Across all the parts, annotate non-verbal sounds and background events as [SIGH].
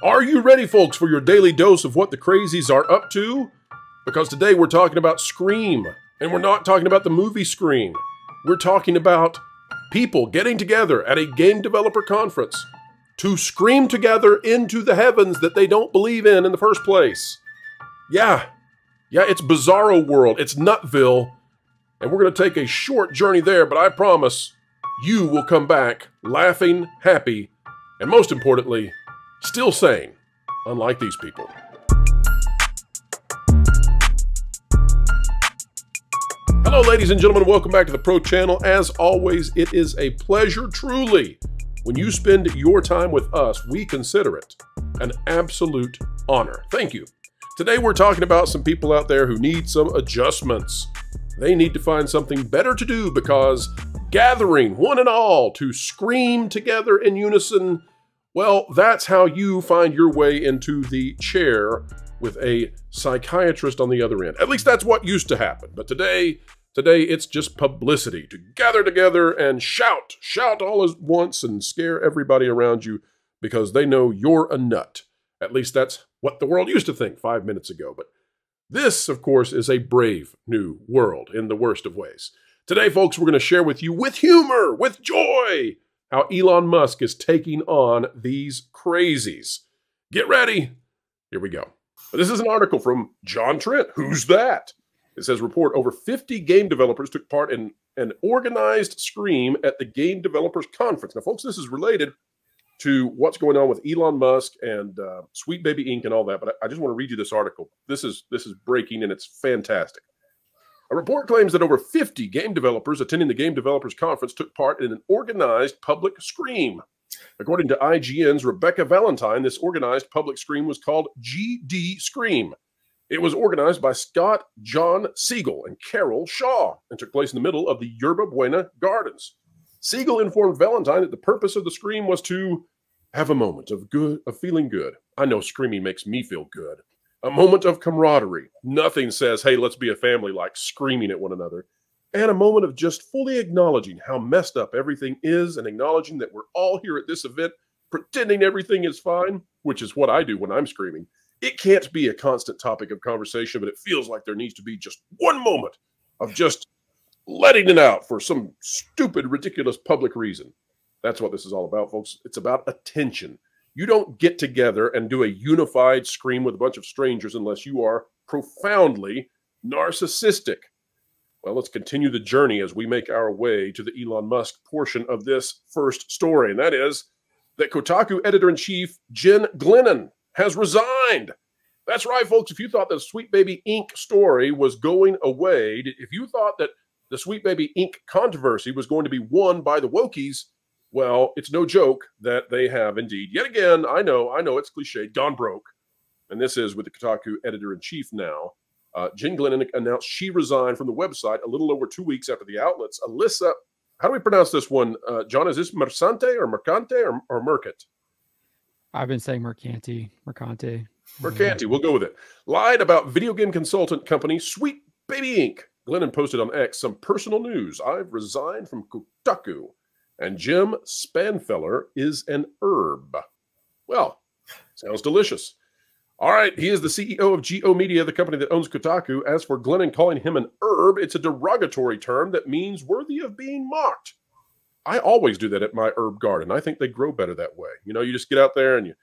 Are you ready, folks, for your daily dose of what the crazies are up to? Because today we're talking about Scream, and we're not talking about the movie Scream. We're talking about people getting together at a game developer conference to scream together into the heavens that they don't believe in in the first place. Yeah, yeah, it's Bizarro World, it's Nutville, and we're going to take a short journey there, but I promise you will come back laughing, happy, and most importantly, still sane, unlike these people. Hello, ladies and gentlemen. Welcome back to the Pro Channel. As always, it is a pleasure, truly. When you spend your time with us, we consider it an absolute honor. Thank you. Today, we're talking about some people out there who need some adjustments. They need to find something better to do because gathering one and all to scream together in unison, well, that's how you find your way into the chair with a psychiatrist on the other end. At least that's what used to happen. But today, today it's just publicity to gather together and shout, shout all at once and scare everybody around you because they know you're a nut. At least that's what the world used to think 5 minutes ago. But this, of course, is a brave new world in the worst of ways. Today, folks, we're going to share with you, with humor, with joy, how Elon Musk is taking on these crazies. Get ready. Here we go. This is an article from John Trent. Who's that? It says report over 50 game developers took part in an organized scream at the Game Developers Conference. Now, folks, this is related to what's going on with Elon Musk and uh, Sweet Baby Inc. and all that. But I, I just want to read you this article. This is this is breaking and it's fantastic. A report claims that over 50 game developers attending the Game Developers Conference took part in an organized public scream. According to IGN's Rebecca Valentine, this organized public scream was called GD Scream. It was organized by Scott John Siegel and Carol Shaw and took place in the middle of the Yerba Buena Gardens. Siegel informed Valentine that the purpose of the scream was to have a moment of good of feeling good. I know screaming makes me feel good a moment of camaraderie. Nothing says, hey, let's be a family like screaming at one another. And a moment of just fully acknowledging how messed up everything is and acknowledging that we're all here at this event pretending everything is fine, which is what I do when I'm screaming. It can't be a constant topic of conversation, but it feels like there needs to be just one moment of just letting it out for some stupid, ridiculous public reason. That's what this is all about, folks. It's about attention. You don't get together and do a unified scream with a bunch of strangers unless you are profoundly narcissistic. Well, let's continue the journey as we make our way to the Elon Musk portion of this first story, and that is that Kotaku editor in chief Jen Glennon has resigned. That's right, folks. If you thought the Sweet Baby Inc. story was going away, if you thought that the Sweet Baby Inc. controversy was going to be won by the Wokies, well, it's no joke that they have indeed, yet again, I know, I know it's cliche, gone broke. And this is with the Kotaku editor in chief now. Uh, Jen Glennon announced she resigned from the website a little over two weeks after the outlets. Alyssa, how do we pronounce this one? Uh, John, is this Mercante or Mercante or, or Mercant? I've been saying Mercanti, Mercante. Mercanti, we'll go with it. Lied about video game consultant company Sweet Baby Inc. Glennon posted on X some personal news. I've resigned from Kotaku and Jim Spanfeller is an herb. Well, sounds delicious. All right, he is the CEO of G/O Media, the company that owns Kotaku. As for Glennon calling him an herb, it's a derogatory term that means worthy of being mocked. I always do that at my herb garden. I think they grow better that way. You know, you just get out there and you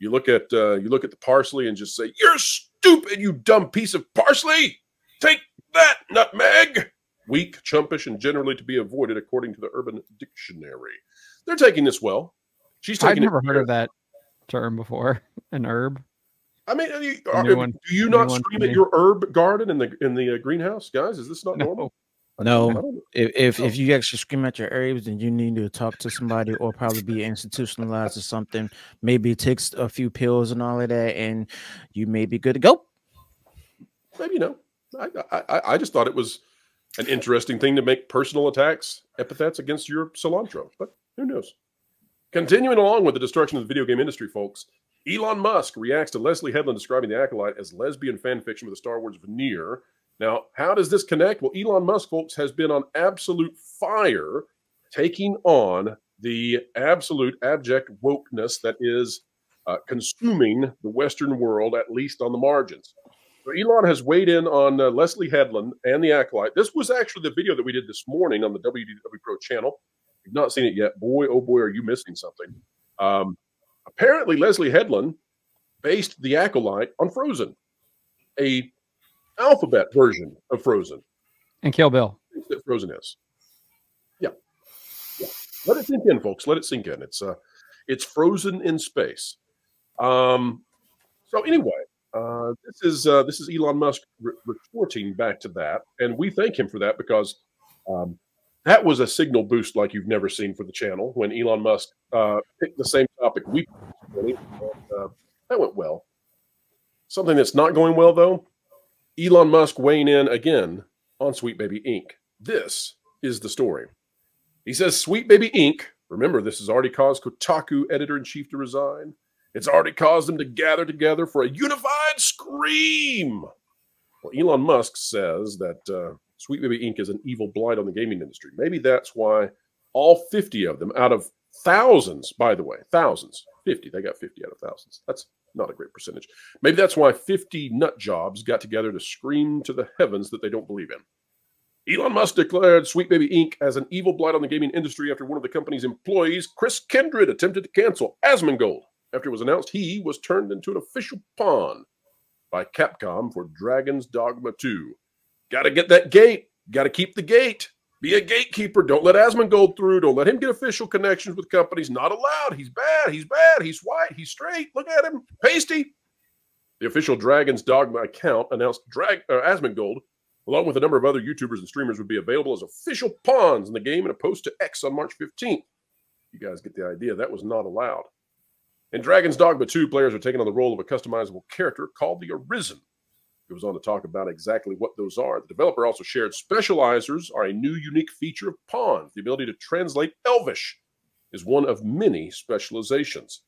you look at uh, you look at the parsley and just say, "You're stupid, you dumb piece of parsley! Take that, nutmeg!" Weak, chumpish, and generally to be avoided, according to the Urban Dictionary. They're taking this well. She's taking. I've never heard of that term before. [LAUGHS] An herb. I mean, you, are, one, do you not scream at your herb garden in the in the uh, greenhouse, guys? Is this not no. normal? No, if if, if you actually scream at your herbs, then you need to talk to somebody or probably be institutionalized or something. Maybe it takes a few pills and all of that, and you may be good to go. Maybe no. I I, I just thought it was an interesting thing to make personal attacks, epithets against your cilantro, but who knows? Continuing along with the destruction of the video game industry, folks, Elon Musk reacts to Leslye Headland describing the Acolyte as lesbian fan fiction with a Star Wars veneer. Now, how does this connect? Well, Elon Musk, folks, has been on absolute fire taking on the absolute abject wokeness that is uh, consuming the Western world, at least on the margins. So Elon has weighed in on uh, Leslye Headland and the Acolyte. This was actually the video that we did this morning on the WDW Pro channel. If you've not seen it yet, boy, oh boy, are you missing something. Um, apparently, Leslye Headland based the Acolyte on Frozen, a alphabet version of Frozen. And Kill Bill. That Frozen is. Yeah. Yeah. Let it sink in, folks. Let it sink in. It's uh it's frozen in space. Um so anyway, uh, this is uh, this is Elon Musk re- reporting back to that, and we thank him for that because um, that was a signal boost like you've never seen for the channel when Elon Musk uh, picked the same topic we and, uh, that went well. Something that's not going well though, Elon Musk weighing in again on Sweet Baby Inc. This is the story. He says Sweet Baby Inc. Remember, this has already caused Kotaku editor in chief to resign. It's already caused them to gather together for a unified scream. Well, Elon Musk says that uh, Sweet Baby Inc. is an evil blight on the gaming industry. Maybe that's why all 50 of them out of thousands, by the way, thousands, 50, they got 50 out of thousands. That's not a great percentage. Maybe that's why 50 nut jobs got together to scream to the heavens that they don't believe in. Elon Musk declared Sweet Baby Inc. as an evil blight on the gaming industry after one of the company's employees, Chris Kindred, attempted to cancel Asmongold after it was announced he was turned into an official pawn by Capcom for Dragon's Dogma 2. Got to get that gate. Got to keep the gate. Be a gatekeeper. Don't let Asmongold through. Don't let him get official connections with companies. Not allowed. He's bad. He's bad. He's white. He's straight. Look at him. Pasty. The official Dragon's Dogma account announced Drag uh, Asmongold, along with a number of other YouTubers and streamers, would be available as official pawns in the game in a post to X on March 15th. You guys get the idea. That was not allowed. In Dragon's Dogma 2, players are taking on the role of a customizable character called the Arisen. It goes on to talk about exactly what those are. The developer also shared specializers are a new unique feature of Pawn. The ability to translate Elvish is one of many specializations.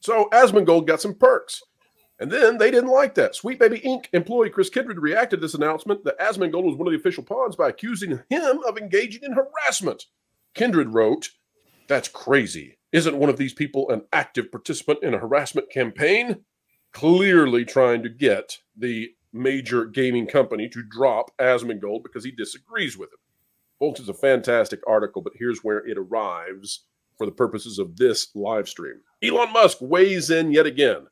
So Asmongold got some perks. And then they didn't like that. Sweet Baby Inc. employee Chris Kindred reacted to this announcement that Asmongold was one of the official pawns by accusing him of engaging in harassment. Kindred wrote, That's crazy. Isn't one of these people an active participant in a harassment campaign? Clearly trying to get the major gaming company to drop Asmongold because he disagrees with it. Folks, it's a fantastic article, but here's where it arrives for the purposes of this live stream. Elon Musk weighs in yet again.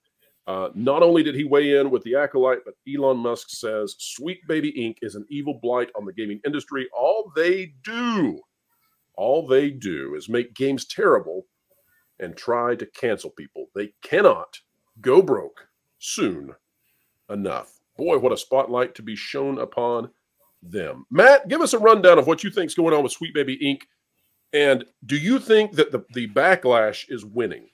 Uh, not only did he weigh in with the acolyte, but Elon Musk says Sweet Baby Inc. is an evil blight on the gaming industry. All they do, all they do is make games terrible and try to cancel people. They cannot go broke soon enough. Boy, what a spotlight to be shown upon them. Matt, give us a rundown of what you think is going on with Sweet Baby Inc. And do you think that the, the backlash is winning?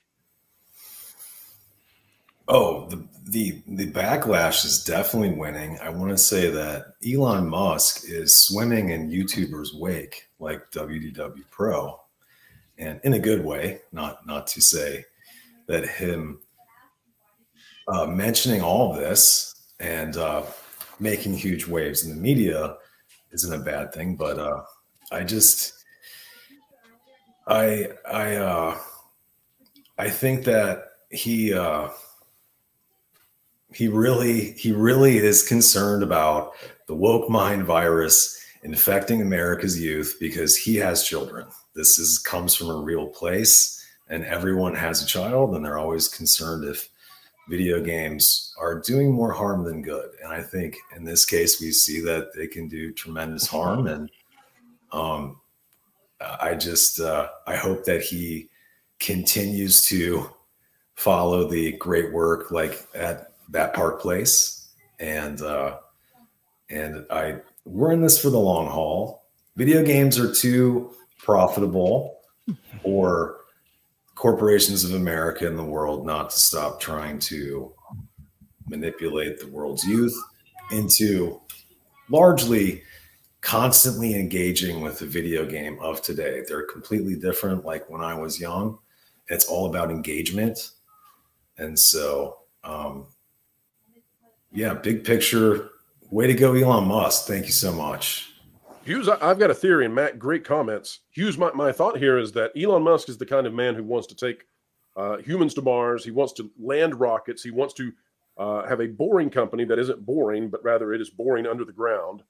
Oh, the, the the backlash is definitely winning. I want to say that Elon Musk is swimming in YouTubers' wake, like WDW Pro, and in a good way. Not not to say that him uh, mentioning all this and uh, making huge waves in the media isn't a bad thing, but uh, I just I I uh, I think that he uh, he really he really is concerned about the woke mind virus infecting America's youth because he has children. This is comes from a real place, and everyone has a child, and they're always concerned if video games are doing more harm than good. And I think in this case, we see that they can do tremendous [LAUGHS] harm. And um, I just uh, I hope that he continues to follow the great work like at that park place and uh and i we're in this for the long haul. Video games are too profitable for corporations of America and the world not to stop trying to manipulate the world's youth into largely constantly engaging with the video game of today. They're completely different. Like when I was young, it's all about engagement. And so, um, yeah, big picture, Way to go, Elon Musk. Thank you so much. Hughes, I've got a theory, and Matt, great comments. Hughes, my, my thought here is that Elon Musk is the kind of man who wants to take uh, humans to Mars. He wants to land rockets. He wants to uh, have a boring company that isn't boring, but rather it is boring under the ground.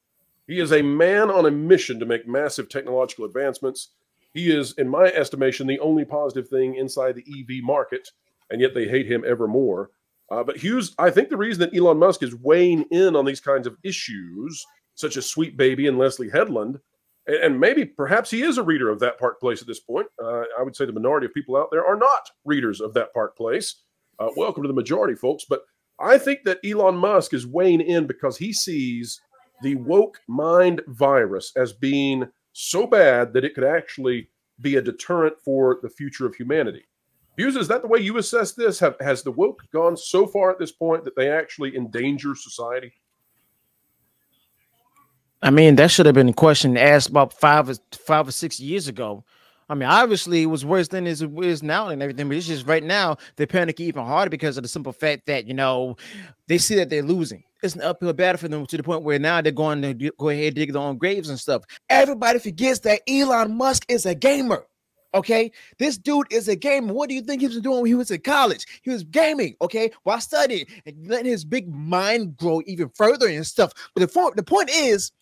He is a man on a mission to make massive technological advancements. He is, in my estimation, the only positive thing inside the EV market, and yet they hate him ever more. Uh, but Hughes, I think the reason that Elon Musk is weighing in on these kinds of issues, such as Sweet Baby and Leslye Headland, and, and maybe perhaps he is a reader of that Park Place at this point. Uh, I would say the minority of people out there are not readers of that Park Place. Uh, welcome to the majority, folks. But I think that Elon Musk is weighing in because he sees the woke mind virus as being so bad that it could actually be a deterrent for the future of humanity. Is that the way you assess this? Have, has the woke gone so far at this point that they actually endanger society? I mean, that should have been a question asked about five or five or six years ago. I mean, obviously it was worse than it is now and everything, but it's just right now they panic even harder because of the simple fact that you know they see that they're losing. It's an uphill battle for them to the point where now they're going to go ahead and dig their own graves and stuff. Everybody forgets that Elon Musk is a gamer. Okay, this dude is a gamer. What do you think he was doing when he was in college? He was gaming, okay, while studying and letting his big mind grow even further and stuff. But the, the point is,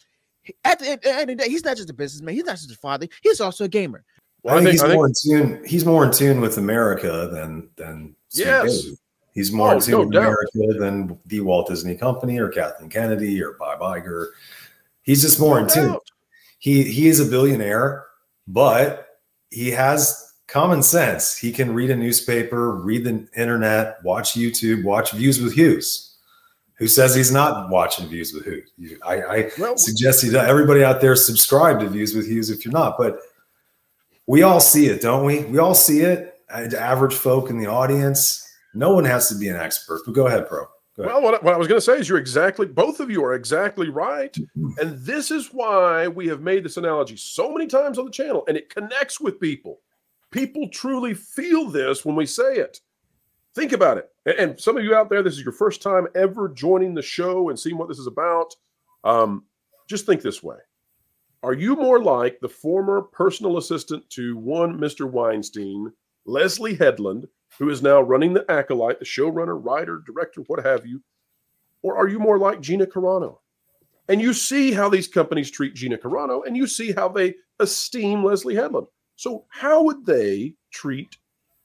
at the, at the end of the day, he's not just a businessman, he's not just a father, he's also a gamer. Well, I, think, I, think, he's I more in tune. He's more in tune with America than than yes. He's more oh, in tune no with doubt. America than the Walt Disney Company or Kathleen Kennedy or Bob Iger. He's just more no in tune. He he is a billionaire, but he has common sense. He can read a newspaper, read the internet, watch YouTube, watch Views with Hughes. Who says he's not watching Views with Hughes? I, I well, suggest he everybody out there subscribe to Views with Hughes if you're not. But we all see it, don't we? We all see it. Average folk in the audience. No one has to be an expert. But go ahead, Pro. Well, what, what I was going to say is you're exactly, both of you are exactly right. Mm-hmm. And this is why we have made this analogy so many times on the channel and it connects with people. People truly feel this when we say it. Think about it. And some of you out there, this is your first time ever joining the show and seeing what this is about. Um, just think this way Are you more like the former personal assistant to one Mr. Weinstein, Leslye Headland, who is now running the Acolyte, the showrunner, writer, director, what have you? Or are you more like Gina Carano? And you see how these companies treat Gina Carano and you see how they esteem Leslye Headland. So, how would they treat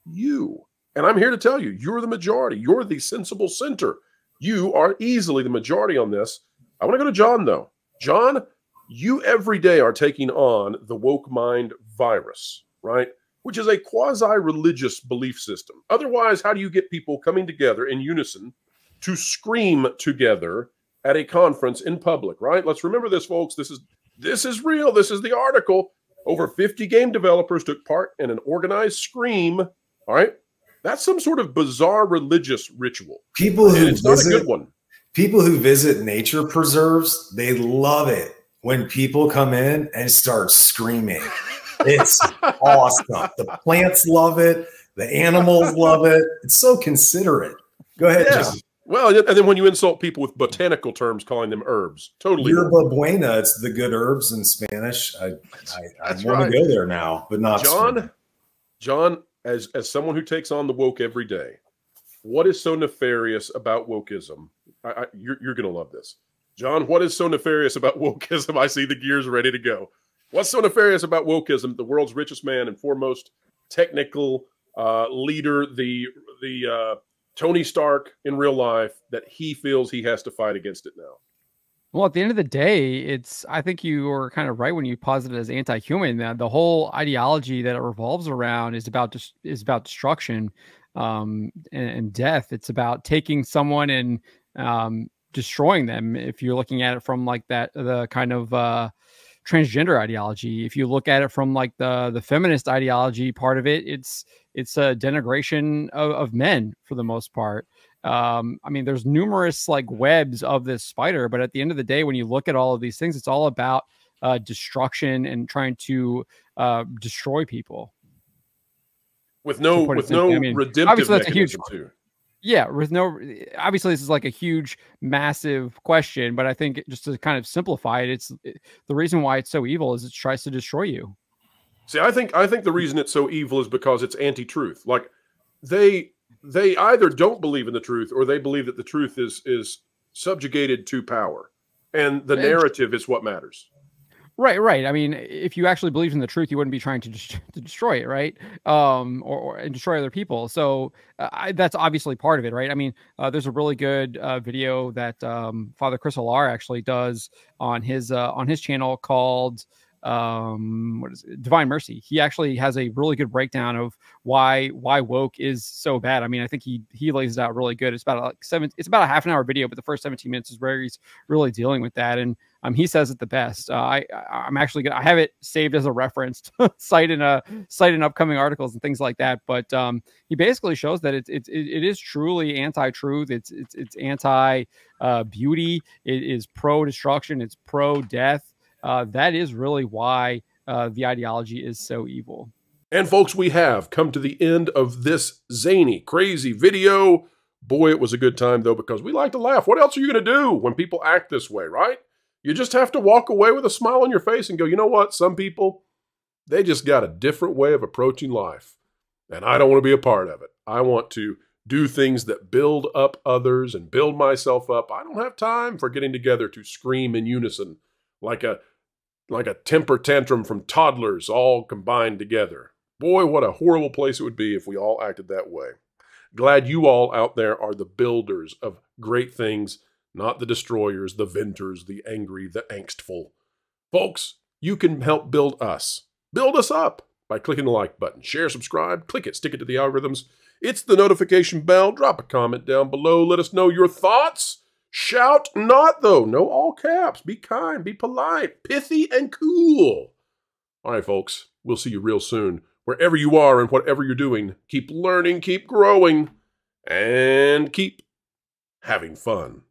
you? And I'm here to tell you, you're the majority. You're the sensible center. You are easily the majority on this. I want to go to John, though. John, you every day are taking on the woke mind virus, right? Which is a quasi religious belief system. Otherwise, how do you get people coming together in unison to scream together at a conference in public, right? Let's remember this, folks. This is this is real. This is the article. Over 50 game developers took part in an organized scream. All right. That's some sort of bizarre religious ritual. People who it's visit, not a good one. People who visit nature preserves, they love it when people come in and start screaming. [LAUGHS] It's awesome. The plants love it. The animals love it. It's so considerate. Go ahead, yeah. John. Well, and then when you insult people with botanical terms, calling them herbs, totally. Yerba buena, it's the good herbs in Spanish. I, I, I want right. to go there now, but not John. Spanish. John, as as someone who takes on the woke every day, what is so nefarious about wokeism? I, I, you're you're gonna love this, John. What is so nefarious about [LAUGHS] wokeism? I see the gears ready to go. What's so nefarious about wokeism? The world's richest man and foremost technical uh, leader, the the uh, Tony Stark in real life, that he feels he has to fight against it now. Well, at the end of the day, it's I think you were kind of right when you posited as anti-human. That the whole ideology that it revolves around is about just is about destruction um, and, and, death. It's about taking someone and um, destroying them. If you're looking at it from like that, the kind of uh, transgender ideology. If you look at it from like the the feminist ideology part of it, it's it's a denigration of, of men for the most part. Um, I mean, there's numerous like webs of this spider, but at the end of the day, when you look at all of these things, it's all about uh, destruction and trying to uh, destroy people with no with no I mean, redemptive obviously that's a huge too yeah with no obviously this is like a huge massive question but i think just to kind of simplify it it's eh, the reason why it's so evil is it tries to destroy you. See i think i think the reason it's so evil is because it's anti-truth. Like they they either don't believe in the truth or they believe that the truth is is subjugated to power, and the narrative is what matters. Right, right. I mean, if you actually believed in the truth, you wouldn't be trying to, [LAUGHS] to destroy it, right? Um, or, or and destroy other people. So uh, I, that's obviously part of it, right? I mean, uh, there's a really good uh, video that um, Father Chris Alar actually does on his uh, on his channel called um what is it? Divine mercy. He actually has a really good breakdown of why why woke is so bad. I mean i think he he lays it out really good. It's about like seven it's about a half an hour video but the first 17 minutes is where he's really dealing with that. And um he says it the best. Uh, i i'm actually gonna i have it saved as a reference [LAUGHS] to cite in a cite in upcoming articles and things like that. But um he basically shows that it's it's it is truly anti-truth. It's it's it's anti uh beauty. It is pro destruction it's pro death uh, that is really why uh, the ideology is so evil. And folks, we have come to the end of this zany, crazy video. Boy, it was a good time though, because we like to laugh. What else are you going to do when people act this way, right? You just have to walk away with a smile on your face and go, you know what? Some people, they just got a different way of approaching life. And I don't want to be a part of it. I want to do things that build up others and build myself up. I don't have time for getting together to scream in unison like a like a temper tantrum from toddlers all combined together. Boy, what a horrible place it would be if we all acted that way. Glad you all out there are the builders of great things, not the destroyers, the venters, the angry, the angstful. Folks, you can help build us. Build us up by clicking the like button. Share, subscribe, click it, stick it to the algorithms. It's the notification bell. Drop a comment down below. Let us know your thoughts. Shout not, though. No all caps. Be kind, be polite, pithy, and cool. All right, folks. We'll see you real soon. Wherever you are and whatever you're doing, keep learning, keep growing, and keep having fun.